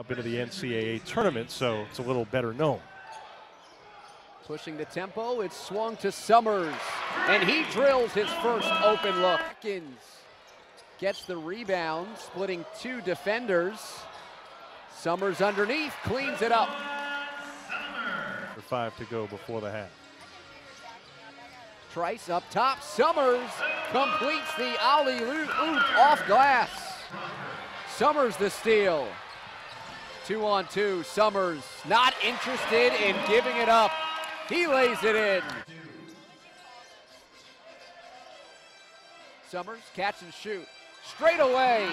I've been to the NCAA tournament, so it's a little better known. Pushing the tempo, it's swung to Summers, and he drills his first open look. Atkins gets the rebound, splitting two defenders. Summers underneath, cleans it up. For five to go before the half. Trice up top, Summers completes the alley oop off glass. Summers the steal. Two on two, Summers not interested in giving it up. He lays it in. Summers catch and shoot. Straight away,